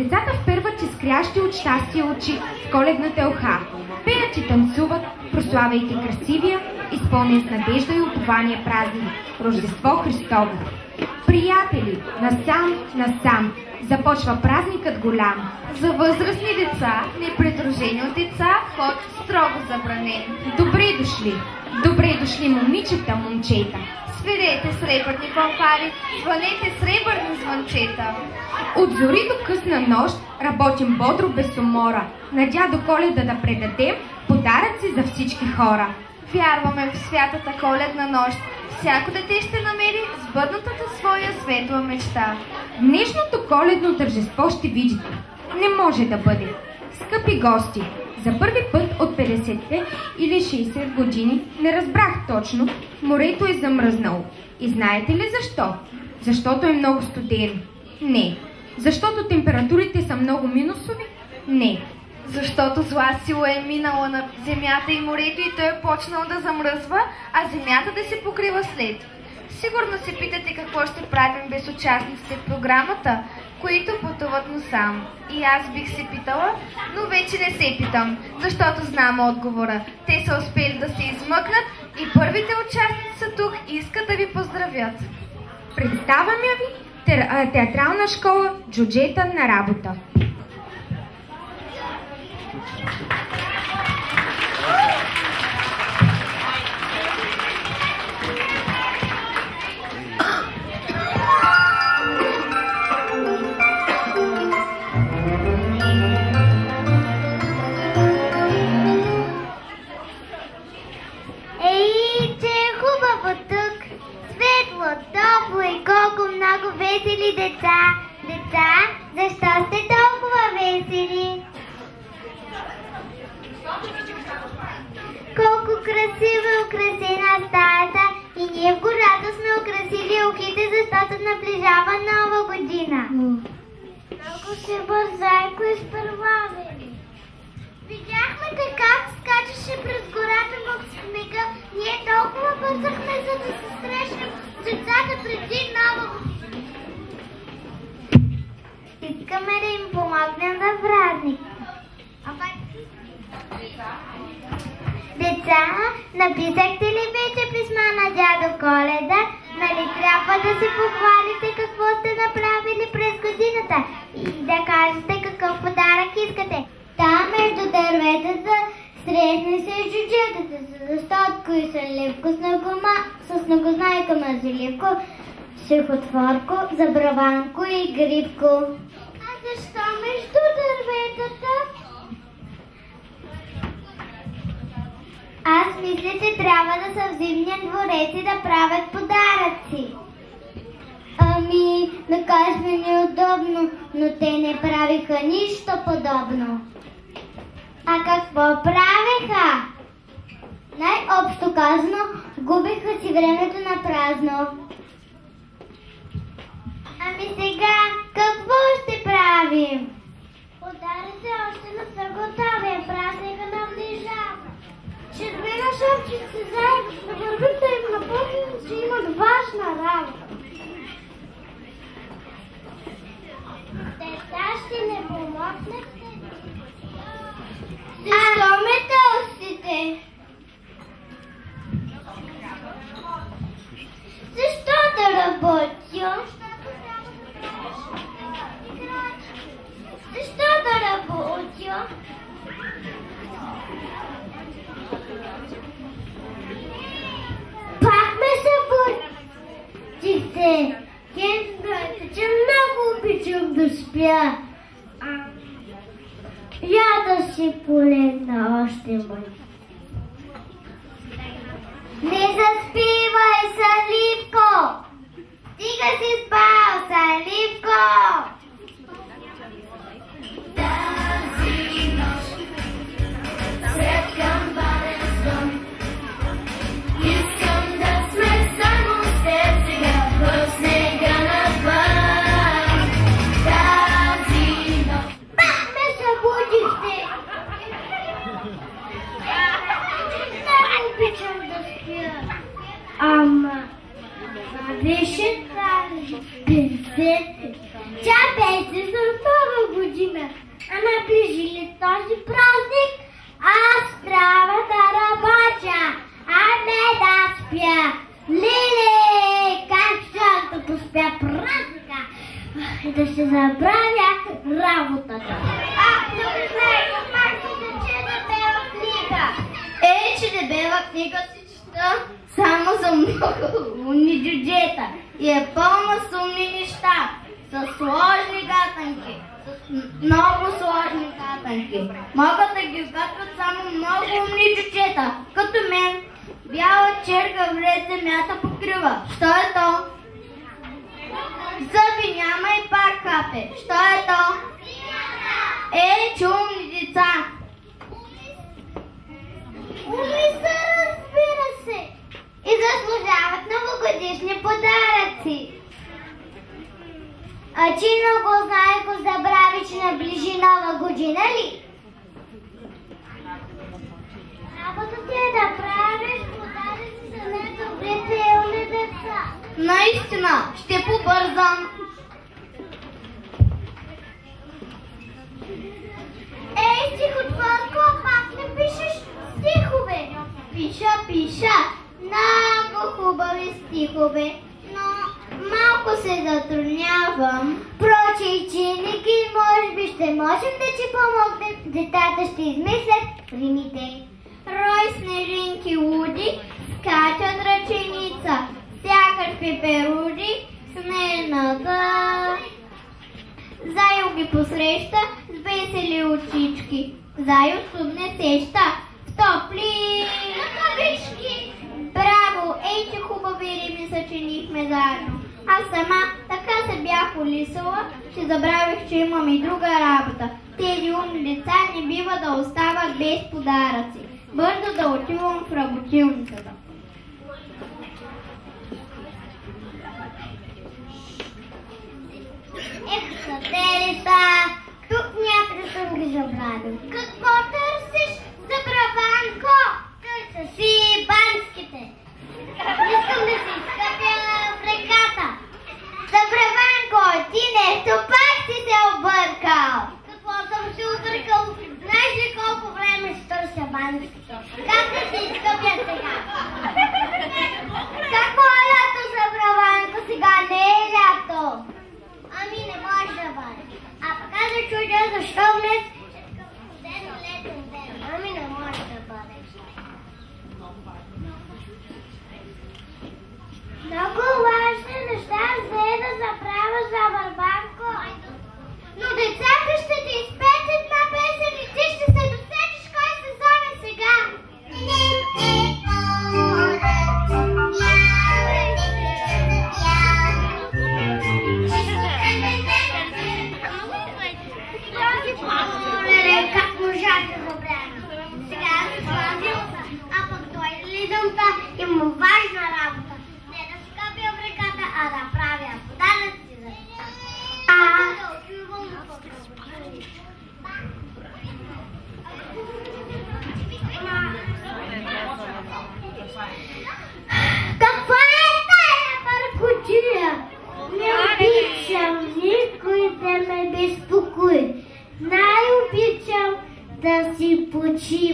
Децата вперват изкрящи от щастие очи в коледната елха. Пеят и танцуват, прославяйки красивия, изпълнен с надежда и упование празник – Рождество Христово. Приятели, насам, насам, започва празникът голям. За възрастни деца, непридружени от деца, ход строго забранен. Добре дошли, добре дошли момичета, момчета. Свирете сребърни фанфари, звънете сребърни звънчета. От зори до късна нощ работим бодро без умора. На дядо Коледа да предадем подаръци за всички хора. Вярваме в святата коледна нощ. Всяко дете ще намери сбъднатата своя светла мечта. Днешното коледно тържество ще видите. Не може да бъде. Скъпи гости, за първи път от 50-те или 60 години не разбрах точно, морето е замръзнало. И знаете ли защо? Защото е много студено. Не. Защото температурите са много минусови? Не. Защото зла сила е минала на земята и морето и той е почнал да замръзва, а земята да се покрива след. Сигурно се питате какво ще правим без участниците в програмата, които пътуват насам. И аз бих се питала, но вече не се питам, защото знам отговора. Те са успели да се измъкнат и първите участници са тук и искат да ви поздравят. Представям я ви театрална школа Джуджета на работа. Весели деца. Деца, защо сте толкова весели? Колко красиво е украсена стаята и ние в гората сме украсили ухите, защото наближава нова година. Много се бързайко изпървавили. Видяхме те как скачаше през гората в снега. Ние толкова бързахме, за да се срещнем с децата преди написахте ли вече писма на дядо Коледа? Нали трябва да се похвалите какво сте направили през годината и да кажете какъв подарък искате? Там между дърветата срещне се джуджетата, защото и са ливко с ногома, с ногознайка мазиливко, сухотворко, забраванко и грибко. Защо между дърветата? Аз мисля, че трябва да са в зимния дворец и да правят подаръци. Ами, да кажем неудобно, но те не правиха нищо подобно. А какво правиха? Най-общо казано, губиха си времето на празно. Ами сега, какво ще правим? Подарите още не са готови, празника наближава. Червена шапчица заедно на вървите им напомням, че имат важна работа. Деца ще не помогнете? Ja. Ja, da si poleg na oštemo. Ne zaspivaj, salivko! Diga si spaj! Ама, беше 50. Тя беше за нова година. А наближили този празник, аз трябва да работя, а не да спя. Лили, как ще да поспя празника и да се забравя работата? Ах, не знаеш, как се книга. Е, че дебела книга си само за много джуджета и е пълна с умни неща, с сложни гатанки, с много сложни гатанки. Могат да ги изготвят само много умни джуджета, като мен. Бяла черга вред земята покрива. Що е то? Зъби няма и пар капе. Що е то? Е, чумни деца. Подаръци. А ти много знае, ако забрави, че наближи нова година ли? Работа ти е да правиш подаръци за недобрите умни деца. Наистина, ще побързам. Ей, стихотворко, пак не пишеш стихове. Пиша, пиша. Много хубави стихове, но малко се затруднявам. Прочейченики, може би ще можем да ти помогнем. Децата ще измислят римите. Рой снежинки луди, скачат ръченица, сякаш пеперуди, снежната. Зайо ги посреща с весели очички. Зайо судне сеща в топли ръкавички. Браво! Ей, че хубави рими съчинихме заедно. Аз сама улисала, че забравих, че имам и друга работа. Тези умни деца не бива да остават без подаръци. Бързо да отивам в работилницата. Ех, сателита! Тук някъде съм ги забравил. Какво търсиш? Забраванко! Търся си банските.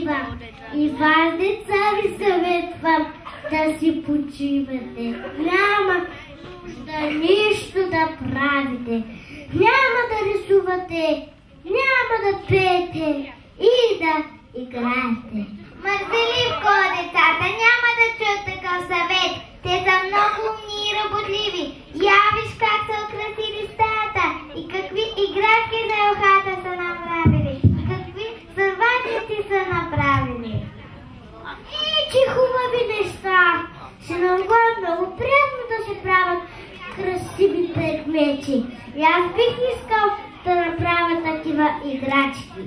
Почивам. И вас, деца, ви съветвам да си почивате. Няма нужда нищо да правите. Няма да рисувате, няма да пеете и да играете. Мързеливко, децата няма да чуят такъв съвет. Те са много умни и работливи. Я виж как са украсили стаята и какви играчки за елхата са направили. И какви сърватици са направили. Ей, че хубави неща! Ще нам го е много приятно да се правят красиви предмети. И аз бих искал да направя такива играчки.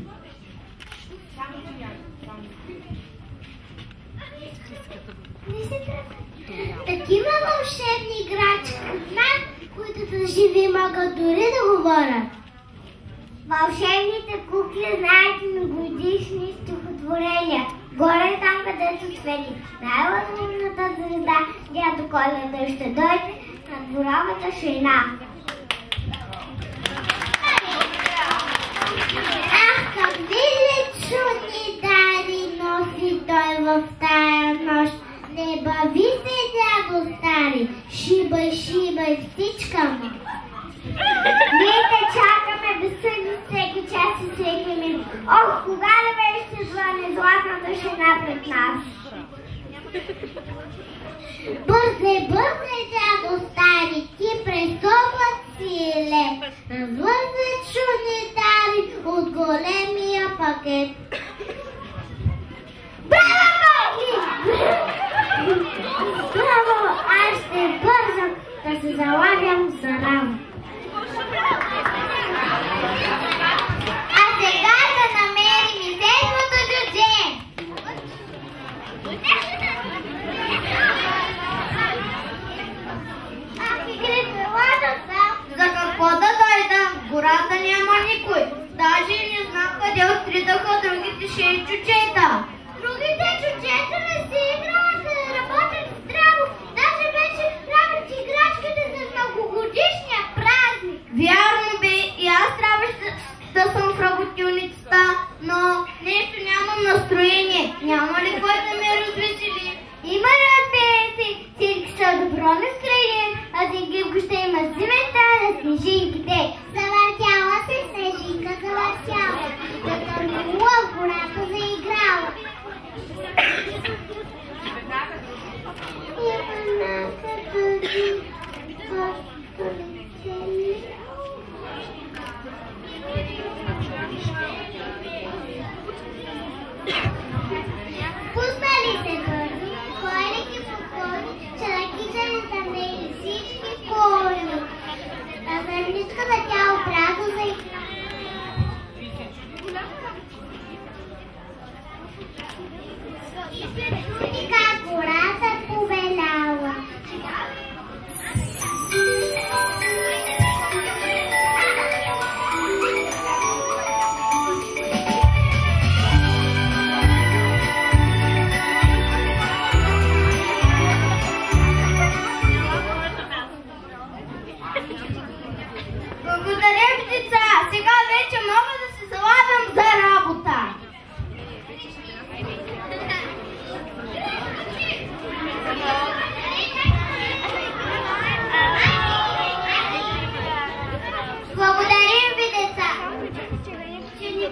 Такива вълшебни играчки които са живи могат дори да говорят. Вълшебните кукли знаят многогодишни стихотворения. Горе там, където цвели най-лъвната звезда, дядо Коледа ще дойде на дворовата шейна. Ах, какви ли чудни дари носи той в тая нощ. Не бави се стари, шибай, шибай, всичкам. Ние те чакаме безсъдно всеки час и всеки минут. Ох, кога да беше звъне златната жена пред нас? Бързе, бързе, дядо стари, ти през облаци ле. Развързе чудни дари от големия пакет. Браво! Браво! Аз ще бързам да се залагам за работа. А сега да намерим и седмото джудже. За какво да дойда? В гората няма никой. Даже не знам къде отридаха другите шест чучета.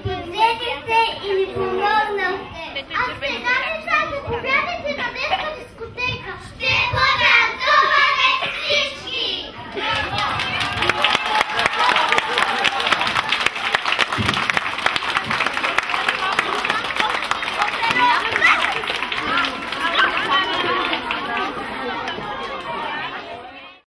Взехте и ни помогнахте. А сега нещата, повярвайте на днешната